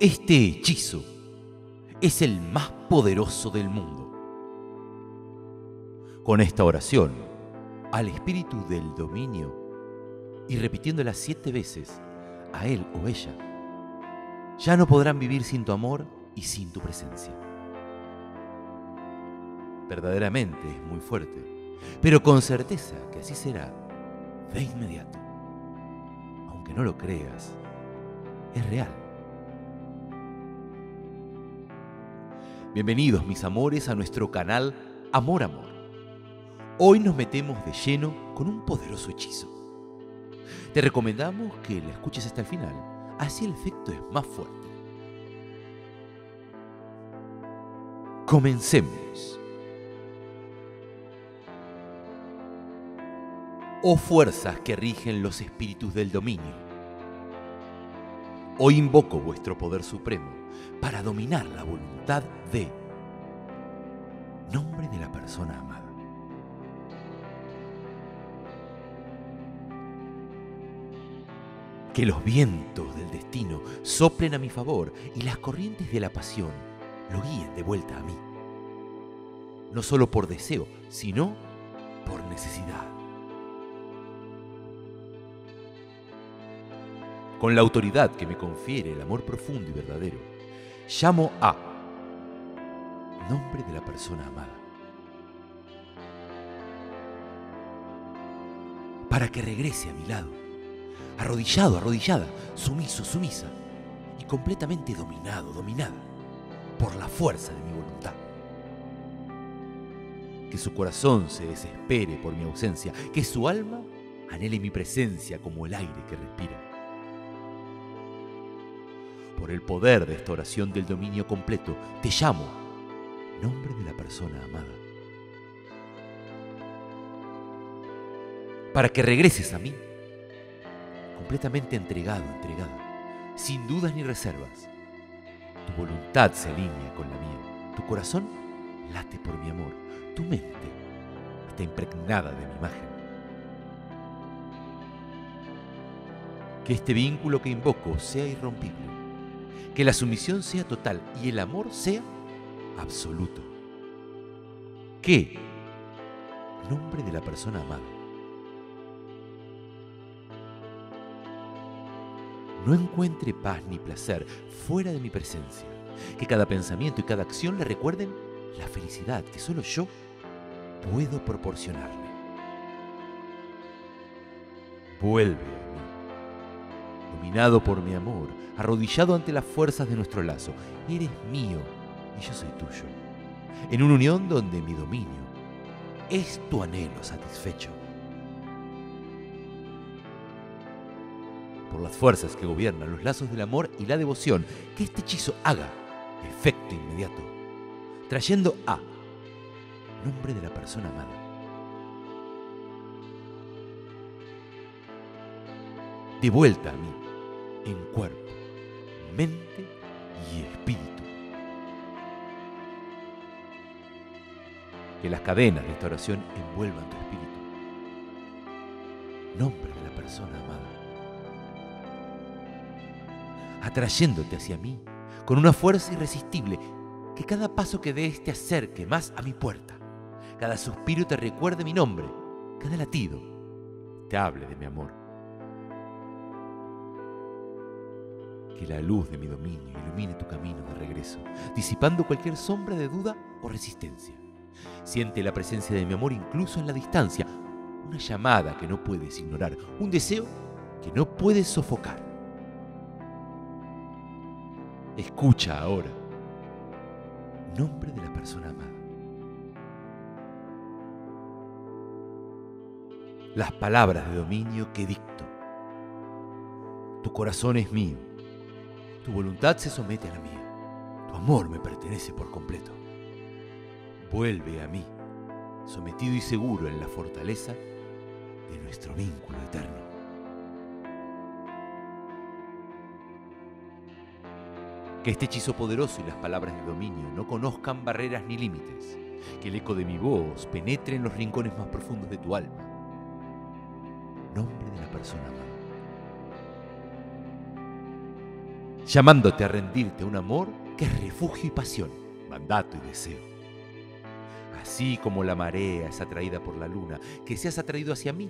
Este hechizo es el más poderoso del mundo. Con esta oración, al espíritu del dominio y repitiéndola siete veces a él o ella, ya no podrán vivir sin tu amor y sin tu presencia. Verdaderamente es muy fuerte, pero con certeza que así será de inmediato. Aunque no lo creas, es real. Bienvenidos mis amores a nuestro canal Amor Amor. Hoy nos metemos de lleno con un poderoso hechizo. Te recomendamos que la escuches hasta el final, así el efecto es más fuerte. Comencemos. Oh fuerzas que rigen los espíritus del dominio. Hoy invoco vuestro poder supremo para dominar la voluntad de nombre de la persona amada. Que los vientos del destino soplen a mi favor y las corrientes de la pasión lo guíen de vuelta a mí. No solo por deseo, sino por necesidad. Con la autoridad que me confiere el amor profundo y verdadero, llamo a nombre de la persona amada. Para que regrese a mi lado, arrodillado, arrodillada, sumiso, sumisa y completamente dominado, dominada por la fuerza de mi voluntad. Que su corazón se desespere por mi ausencia, que su alma anhele mi presencia como el aire que respira. Por el poder de esta oración del dominio completo, te llamo, nombre de la persona amada. Para que regreses a mí, completamente entregado, entregada, sin dudas ni reservas. Tu voluntad se alinea con la mía, tu corazón late por mi amor, tu mente está impregnada de mi imagen. Que este vínculo que invoco sea irrompible que la sumisión sea total y el amor sea absoluto. ¿Qué? Nombre de la persona amada. No encuentre paz ni placer fuera de mi presencia. Que cada pensamiento y cada acción le recuerden la felicidad que solo yo puedo proporcionarle. Vuelve dominado por mi amor, arrodillado ante las fuerzas de nuestro lazo. Eres mío y yo soy tuyo. En una unión donde mi dominio es tu anhelo satisfecho. Por las fuerzas que gobiernan los lazos del amor y la devoción, que este hechizo haga efecto inmediato, trayendo a nombre de la persona amada. De vuelta a mí, en cuerpo mente y espíritu. Que las cadenas de esta oración envuelvan tu espíritu. Nombre de la persona amada. Atrayéndote hacia mí con una fuerza irresistible que cada paso que des te acerque más a mi puerta. Cada suspiro te recuerde mi nombre. Cada latido te hable de mi amor. Que la luz de mi dominio ilumine tu camino de regreso, disipando cualquier sombra de duda o resistencia. Siente la presencia de mi amor incluso en la distancia, una llamada que no puedes ignorar, un deseo que no puedes sofocar. Escucha ahora. Nombre de la persona amada. Las palabras de dominio que dicto. Tu corazón es mío tu voluntad se somete a la mía. Tu amor me pertenece por completo. Vuelve a mí, sometido y seguro en la fortaleza de nuestro vínculo eterno. Que este hechizo poderoso y las palabras de dominio no conozcan barreras ni límites. Que el eco de mi voz penetre en los rincones más profundos de tu alma. Nombre de la persona amada. Llamándote a rendirte a un amor que es refugio y pasión, mandato y deseo. Así como la marea es atraída por la luna, que seas atraído hacia mí,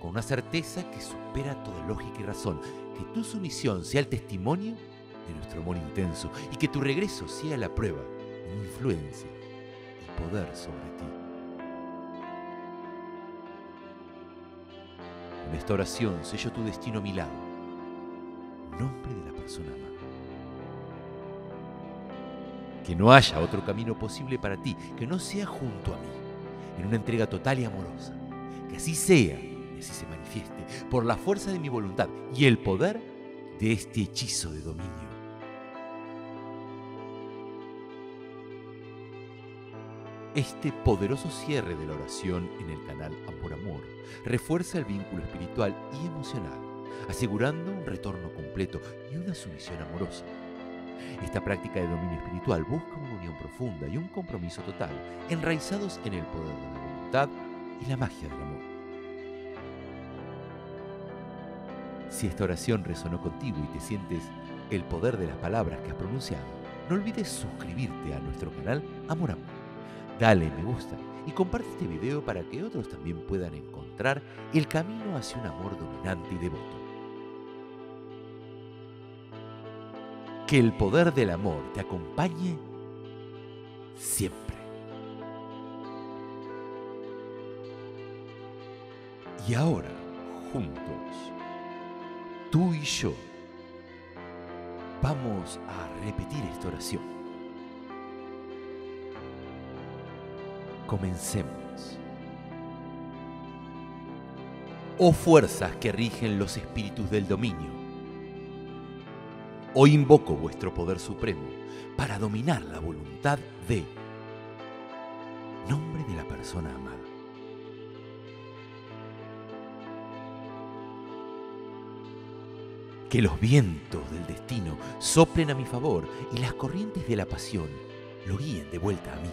con una certeza que supera toda lógica y razón, que tu sumisión sea el testimonio de nuestro amor intenso y que tu regreso sea la prueba, mi influencia y poder sobre ti. En esta oración sello tu destino a mi lado, nombre de la persona amada. Que no haya otro camino posible para ti que no sea junto a mí, en una entrega total y amorosa. Que así sea y así se manifieste por la fuerza de mi voluntad y el poder de este hechizo de dominio. Este poderoso cierre de la oración en el canal Amor Amor refuerza el vínculo espiritual y emocional, asegurando un retorno completo y una sumisión amorosa. Esta práctica de dominio espiritual busca una unión profunda y un compromiso total, enraizados en el poder de la voluntad y la magia del amor. Si esta oración resonó contigo y te sientes el poder de las palabras que has pronunciado, no olvides suscribirte a nuestro canal Amor Amor dale me gusta y comparte este video para que otros también puedan encontrar el camino hacia un amor dominante y devoto. Que el poder del amor te acompañe siempre. Y ahora, juntos, tú y yo, vamos a repetir esta oración. Comencemos. Oh fuerzas que rigen los espíritus del dominio, hoy invoco vuestro poder supremo para dominar la voluntad de nombre de la persona amada. Que los vientos del destino soplen a mi favor y las corrientes de la pasión lo guíen de vuelta a mí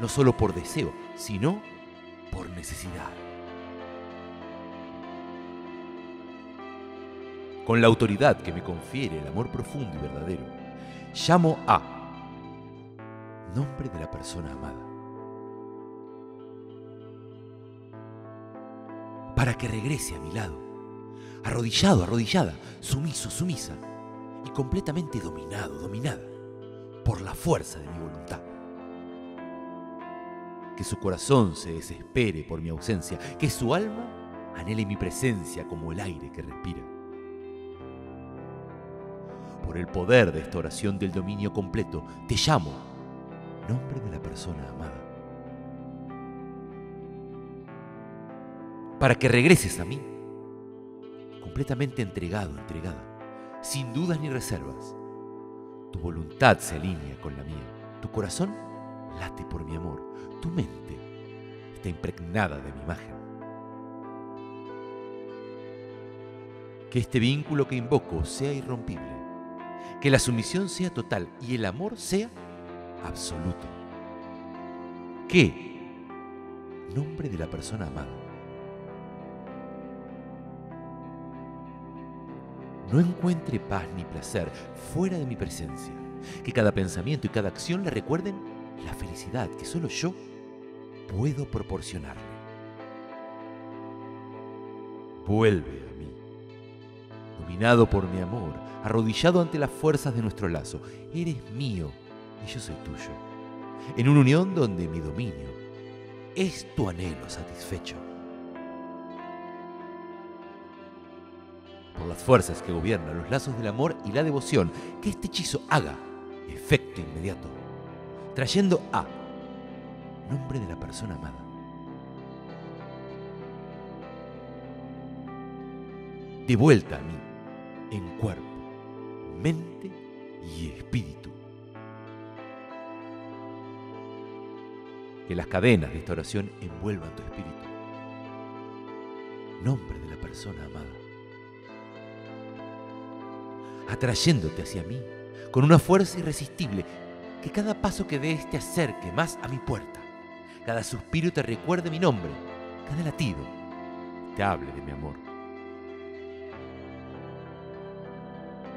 no solo por deseo, sino por necesidad. Con la autoridad que me confiere el amor profundo y verdadero, llamo a nombre de la persona amada. Para que regrese a mi lado, arrodillado, arrodillada, sumiso, sumisa y completamente dominado, dominada por la fuerza de mi voluntad que su corazón se desespere por mi ausencia, que su alma anhele mi presencia como el aire que respira. Por el poder de esta oración del dominio completo, te llamo, nombre de la persona amada. Para que regreses a mí, completamente entregado, entregada, sin dudas ni reservas. Tu voluntad se alinea con la mía, tu corazón late por mi amor, tu mente está impregnada de mi imagen. Que este vínculo que invoco sea irrompible, que la sumisión sea total y el amor sea absoluto. Que, nombre de la persona amada, no encuentre paz ni placer fuera de mi presencia, que cada pensamiento y cada acción le recuerden la felicidad que solo yo puedo proporcionarle. Vuelve dominado por mi amor, arrodillado ante las fuerzas de nuestro lazo. Eres mío y yo soy tuyo, en una unión donde mi dominio es tu anhelo satisfecho. Por las fuerzas que gobiernan los lazos del amor y la devoción, que este hechizo haga efecto inmediato trayendo a nombre de la persona amada. De vuelta a mí, en cuerpo, mente y espíritu. Que las cadenas de esta oración envuelvan tu espíritu. Nombre de la persona amada. Atrayéndote hacia mí con una fuerza irresistible que cada paso que des te acerque más a mi puerta, cada suspiro te recuerde mi nombre, cada latido te hable de mi amor.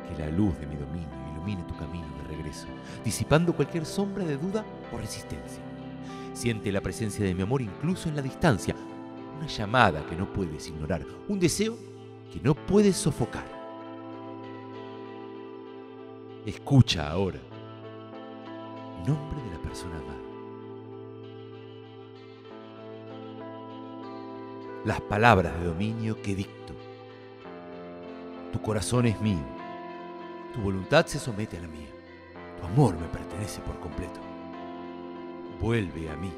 Que la luz de mi dominio ilumine tu camino de regreso, disipando cualquier sombra de duda o resistencia. Siente la presencia de mi amor incluso en la distancia, una llamada que no puedes ignorar, un deseo que no puedes sofocar. Escucha ahora. Nombre de la persona amada. Las palabras de dominio que dicto. Tu corazón es mío. Tu voluntad se somete a la mía. Tu amor me pertenece por completo. Vuelve a mí,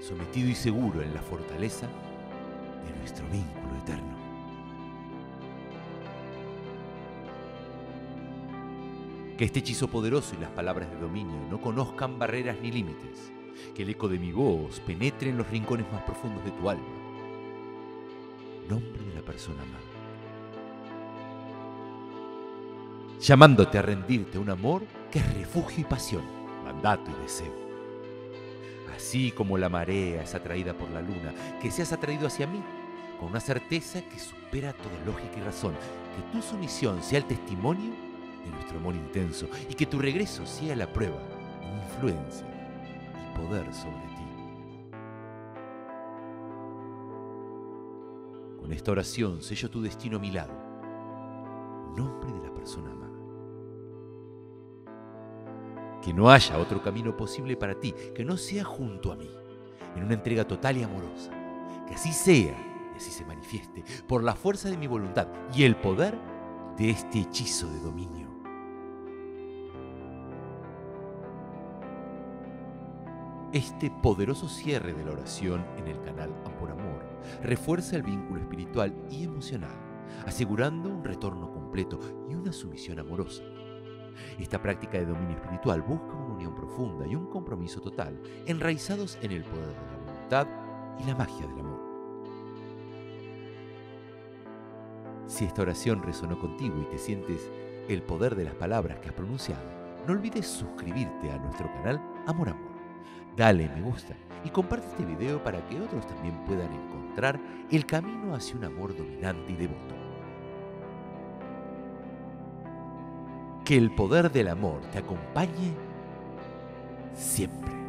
sometido y seguro en la fortaleza de nuestro vínculo eterno. Que este hechizo poderoso y las palabras de dominio no conozcan barreras ni límites. Que el eco de mi voz penetre en los rincones más profundos de tu alma. Nombre de la persona amada. Llamándote a rendirte un amor que es refugio y pasión, mandato y deseo. Así como la marea es atraída por la luna, que seas atraído hacia mí, con una certeza que supera toda lógica y razón, que tu sumisión sea el testimonio de nuestro amor intenso y que tu regreso sea la prueba de mi influencia y poder sobre ti. Con esta oración sello tu destino a mi lado, nombre de la persona amada. Que no haya otro camino posible para ti que no sea junto a mí, en una entrega total y amorosa. Que así sea y así se manifieste por la fuerza de mi voluntad y el poder de este hechizo de dominio. Este poderoso cierre de la oración en el canal Amor Amor refuerza el vínculo espiritual y emocional, asegurando un retorno completo y una sumisión amorosa. Esta práctica de dominio espiritual busca una unión profunda y un compromiso total, enraizados en el poder de la voluntad y la magia del amor. Si esta oración resonó contigo y te sientes el poder de las palabras que has pronunciado, no olvides suscribirte a nuestro canal Amor Amor dale me gusta y comparte este video para que otros también puedan el camino hacia un amor dominante y devoto. Que el poder del amor te acompañe siempre.